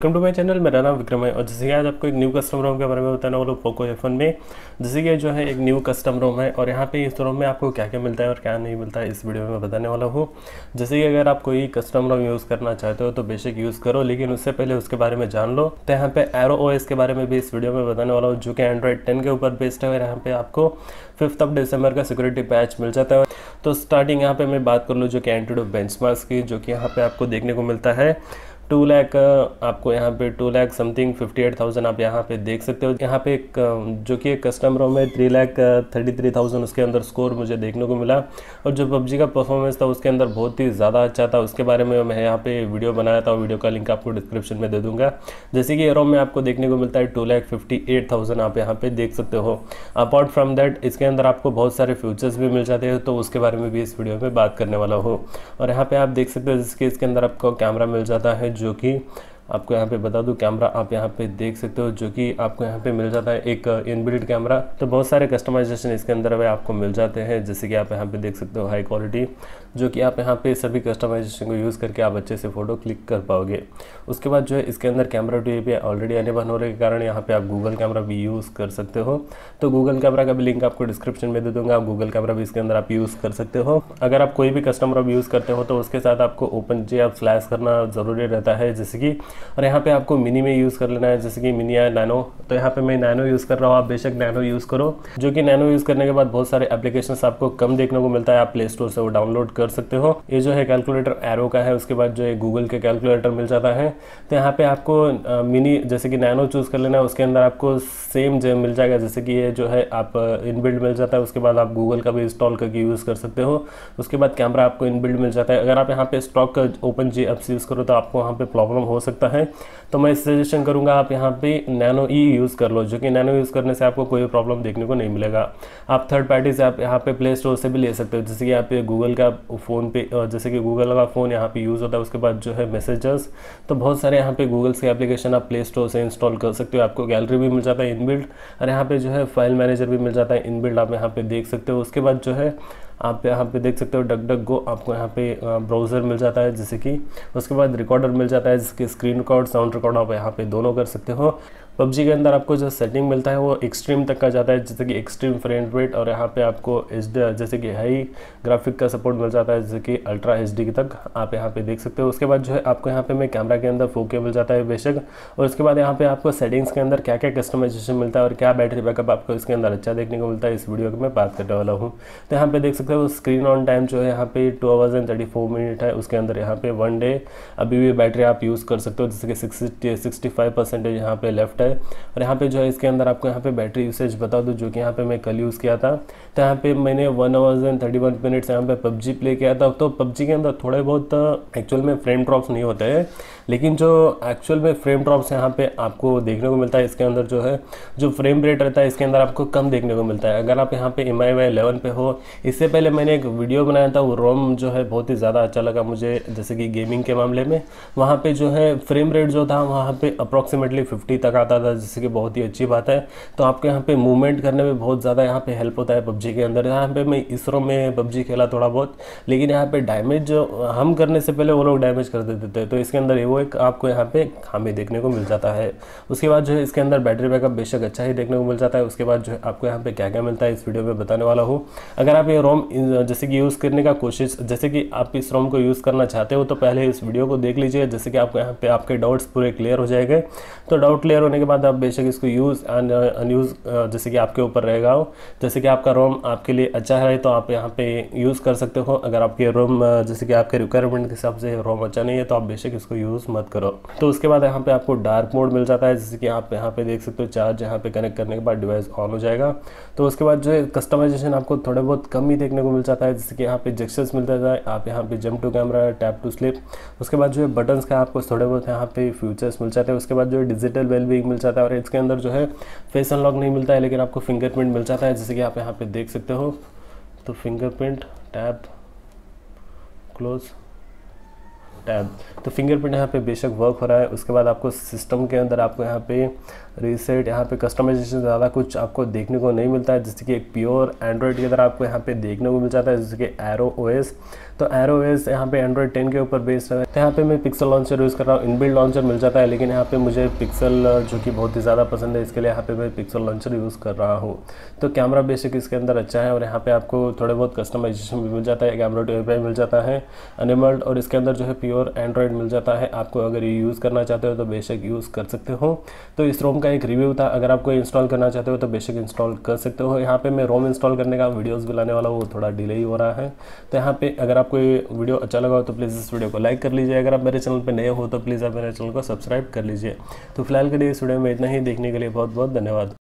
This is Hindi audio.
वेलकम टू माय चैनल मेरा नाम विक्रम है और जैसे कि आज आपको एक न्यू कस्टम रोम के बारे में बताने वाला पोको एफ़ में, जैसे कि जो है एक न्यू कस्टम रोम है और यहाँ पे इस रोम में आपको क्या क्या मिलता है और क्या नहीं मिलता है, इस वीडियो में मैं बताने वाला हूँ। जैसे कि अगर आप कोई कस्टम रोम यूज़ करना चाहते हो तो बेशक यूज़ करो, लेकिन उससे पहले उसके बारे में जान लो। तो यहाँ पे एरो ओएस के बारे में भी इस वीडियो में बताने वाला हूँ, जो कि एंड्रॉइड टेन के ऊपर बेस्ड है और यहाँ पे आपको फिफ्थ ऑफ़ दिसंबर का सिक्योरिटी पैच मिल जाता है। तो स्टार्टिंग यहाँ पे मैं बात कर लूँ, जो कि एंटीडो बेंच की, जो कि यहाँ पे आपको देखने को मिलता है। टू लैक आपको यहाँ पे two lakh something, fifty eight thousand आप यहाँ पे देख सकते हो। यहाँ पे एक जो कि एक कस्टम रोम है three lakh thirty three thousand उसके अंदर स्कोर मुझे देखने को मिला। और जो पबजी का परफॉर्मेंस था उसके अंदर बहुत ही ज़्यादा अच्छा था। उसके बारे में मैं यहाँ पे वीडियो बनाया था, वीडियो का लिंक आपको डिस्क्रिप्शन में दे दूँगा। जैसे कि रोम में आपको देखने को मिलता है two lakh fifty eight thousand आप यहाँ पे देख सकते हो। अपार्ट फ्रॉम दैट, इसके अंदर आपको बहुत सारे फ्यूचर्स भी मिल जाते हैं तो उसके बारे में भी इस वीडियो में बात करने वाला हूँ। और यहाँ पर आप देख सकते हो जिसके इसके अंदर आपको कैमरा मिल जाता है जो कि आपको यहाँ पे बता दूँ कैमरा आप यहाँ पे देख सकते हो, जो कि आपको यहाँ पे मिल जाता है एक इनबिल्ट कैमरा तो बहुत सारे कस्टमाइजेशन इसके अंदर वे आपको मिल जाते हैं, जैसे कि आप यहाँ पे देख सकते हो हाई क्वालिटी जो कि आप यहाँ पे सभी कस्टमाइजेशन को यूज़ करके आप अच्छे से फ़ोटो क्लिक कर पाओगे। उसके बाद जो है, इसके अंदर camera two A already enable होने के कारण यहाँ पर आप गूगल कैमरा भी यूज़ कर सकते हो। तो गूगल कैमरा का भी लिंक आपको डिस्क्रिप्शन में दे दूँगा, आप गूगल कैमरा भी इसके अंदर आप यूज़ कर सकते हो। अगर आप कोई भी कस्टमर अब यूज़ करते हो तो उसके साथ आपको ओपन जी आप फ्लैश करना ज़रूरी रहता है, जैसे कि और यहाँ पे आपको मिनी में यूज़ कर लेना है, जैसे कि मिनी या नैनो तो यहाँ पे मैं नैनो यूज़ कर रहा हूँ, आप बेशक नैनो यूज़ करो। जो कि नैनो यूज़ करने के बाद बहुत सारे एप्लीकेशन आपको कम देखने को मिलता है, आप प्ले स्टोर से वो डाउनलोड कर सकते हो। ये जो है कैलकुलेटर एरो का है, उसके बाद जो है गूगल के कैलकुलेटर मिल जाता है। तो यहाँ पे आपको मिनी जैसे कि नैनो चूज़ कर लेना है, उसके अंदर आपको सेम जो मिल जाएगा, जैसे कि ये जो है आप इनबिल्ड मिल जाता है, उसके बाद आप गूगल का भी इंस्टॉल करके यूज़ कर सकते हो। उसके बाद कैमरा आपको इनबिल्ड मिल जाता है। अगर आप यहाँ पे स्टॉक का ओपन जी एप्स यूज़ करो तो आपको वहाँ पे प्रॉब्लम हो सकता है तो मैं सजेशन करूँगा, आप यहाँ पे नैनो ई यूज़ कर लो, जो कि नैनो यूज़ करने से आपको कोई प्रॉब्लम देखने को नहीं मिलेगा। आप थर्ड पार्टी से आप यहाँ पे प्ले स्टोर से भी ले सकते हो, जैसे कि आप गूगल का फ़ोन पे जैसे कि गूगल का फ़ोन यहाँ पे यूज़ होता है, उसके बाद जो है मैसेजेस तो बहुत सारे यहाँ पे गूगल के एप्लीकेशन आप प्ले स्टोर से इंस्टॉल कर सकते हो, आपको गैलरी भी मिल जाता है इनबिल्ड और यहाँ पे जो है फ़ाइल मैनेजर भी मिल जाता है इनबिल्ड आप यहाँ पे देख सकते हो। उसके बाद जो है आप यहाँ पे देख सकते हो डक डक गो आपको यहाँ पे ब्राउज़र मिल जाता है, जैसे कि उसके बाद रिकॉर्डर मिल जाता है, जिसके स्क्रीन रिकॉर्ड साउंड रिकॉर्ड आप यहाँ पे दोनों कर सकते हो। पबजी के अंदर आपको जो सेटिंग मिलता है वो एक्सट्रीम तक का जाता है, जैसे कि एक्सट्रीम फ्रेम रेट और यहाँ पे आपको एचडी जैसे कि हाई ग्राफिक का सपोर्ट मिल जाता है, जैसे कि अल्ट्रा एच डी तक आप यहाँ पे देख सकते हो। उसके बाद जो है आपको यहाँ पे मैं कैमरा के अंदर फोके मिल जाता है बेशक। और उसके बाद यहाँ पे आपको सेटिंग्स के अंदर क्या क्या कस्टमाइजेशन मिलता है और क्या बैटरी बैकअप आपको इसके अंदर अच्छा देखने को मिलता है, इस वीडियो की मैं बात करने वाला हूँ। तो यहाँ पे देख सकते हो स्क्रीन ऑन टाइम जो है यहाँ पे two hours and thirty four minute है, उसके अंदर यहाँ पे वन डे अभी भी बैटरी आप यूज़ कर सकते हो, जैसे कि सिक्सटी सिक्सटी फाइव परसेंटेज यहाँ पे लेफ़्ट और यहाँ पे जो है इसके अंदर आपको यहाँ पे बैटरी यूसेज बता दूँ, जो कि यहाँ पे मैं कल यूज़ किया था। तो यहाँ पे मैंने one hours and thirty one minutes यहाँ पे पबजी प्ले किया था। तो पबजी के अंदर थोड़े बहुत एक्चुअल में फ्रेम ड्रॉप्स नहीं होते हैं। लेकिन जो एक्चुअल में फ्रेम ड्रॉप्स यहाँ पे आपको देखने को मिलता है, इसके अंदर जो है, जो फ्रेम रेट रहता है, इसके अंदर आपको कम देखने को मिलता है। अगर आप यहाँ पे एम आई वाई इलेवन पे हो, इससे पहले मैंने एक वीडियो बनाया था, वो रोम जो है बहुत ही ज़्यादा अच्छा लगा मुझे, जैसे कि गेमिंग के मामले में। वहाँ पे जो है फ्रेम रेट जो था, वहाँ पे अप्रॉक्सीमेटली फिफ्टी तक आता था जैसे कि बहुत ही अच्छी बात है। तो आपको यहाँ पे मूवमेंट करने में बहुत ज़्यादा यहाँ पे हेल्प होता है पबजी के अंदर। यहाँ पे मैं इसरो में पबजी खेला थोड़ा बहुत, लेकिन यहाँ पे डैमेज जो हम करने से पहले वो लोग डैमेज कर देते थे। तो इसके अंदर वो एक आपको यहाँ पे खामी देखने को मिल जाता है। उसके बाद जो है इसके अंदर बैटरी बैकअप बेशक अच्छा ही देखने को मिल जाता है। उसके बाद जो है आपको यहाँ पे क्या क्या मिलता है इस वीडियो में बताने वाला हूँ। अगर आप ये रोम जैसे कि यूज़ करने का कोशिश, जैसे कि आप इस रोम को यूज़ करना चाहते हो तो पहले इस वीडियो को देख लीजिए। जैसे कि आपको यहाँ पे आपके डाउट्स पूरे क्लियर हो जाएँगे। तो डाउट क्लियर होने के बाद आप बेशक इसको यूज़ एंड अनयूज़ जैसे कि आपके ऊपर रहेगा जैसे कि आपका रोम आपके लिए अच्छा है तो आप यहाँ पे यूज़ कर सकते हो। अगर आपके रोम जैसे कि आपके रिक्वायरमेंट के हिसाब से रोम अच्छा नहीं है तो आप बेशक इसको यूज़ मत करो। तो उसके बाद यहाँ पे आपको डार्क मोड मिल जाता है, जैसे कि आप यहाँ पे देख सकते हो चार्ज यहाँ पे कनेक्ट करने के बाद डिवाइस ऑन हो जाएगा। तो उसके बाद जो है कस्टमाइजेशन आपको थोड़े बहुत कम ही देखने को मिल जाता है, जैसे कि यहाँ पे जेक्सर्स मिलता है, आप यहाँ पे जम to camera tap to sleep उसके बाद जो है बटन्स का आपको थोड़े बहुत यहाँ पे फ्यूचर्स मिल जाते हैं। उसके बाद जो है डिजिटल वेलबींग मिल जाता है और इसके अंदर जो है फेस अनलॉक नहीं मिलता है, लेकिन आपको फिंगरप्रिंट मिल जाता है, जैसे कि आप यहाँ पे देख सकते हो। तो फिंगरप्रिंट टैब क्लोज टैब तो फिंगरप्रिंट यहाँ पे बेशक वर्क हो रहा है। उसके बाद आपको सिस्टम के अंदर आपको यहाँ पे रीसेट यहाँ पे कस्टमाइजेशन ज़्यादा कुछ आपको देखने को नहीं मिलता है। जैसे कि एक प्योर एंड्रॉयड की तरह आपको यहाँ पे देखने को मिल जाता है। जैसे कि एरो ओएस तो एरो ओएस यहाँ पे एंड्रॉयड टेन के ऊपर बेस्ड है। तो यहाँ पे मैं पिक्सल लॉन्चर यूज़ कर रहा हूँ। इनबिल्ड लॉन्चर मिल जाता है, लेकिन यहाँ पे मुझे पिक्सल जो कि बहुत ही ज़्यादा पसंद है, इसके लिए यहाँ पे मैं पिक्सल लॉन्चर यूज़ कर रहा हूँ। तो कैमरा बेसिक इसके अंदर अच्छा है और यहाँ पे आपको थोड़े बहुत कस्टमाइजेशन भी मिल जाता है। कैमरा टू मिल जाता है अनिमल्ड और इसके अंदर जो है प्योर एंड्रॉयड मिल जाता है। आपको अगर ये यूज़ करना चाहते हो तो बेशक यूज़ कर सकते हो। तो इस रोम का एक रिव्यू था। अगर आपको इंस्टॉल करना चाहते हो तो बेशक इंस्टॉल कर सकते हो। यहाँ पे मैं रोम इंस्टॉल करने का वीडियोस भी लाने वाला हूँ। वो थोड़ा डिले ही हो रहा है। तो यहाँ पे अगर आपको ये वीडियो अच्छा लगा हो तो प्लीज़ इस वीडियो को लाइक कर लीजिए। अगर आप मेरे चैनल पर नए हो तो प्लीज़ आप मेरे चैनल को सब्सक्राइब कर लीजिए। तो फ़िलहाल के लिए इस वीडियो में इतना ही। देखने के लिए बहुत बहुत धन्यवाद।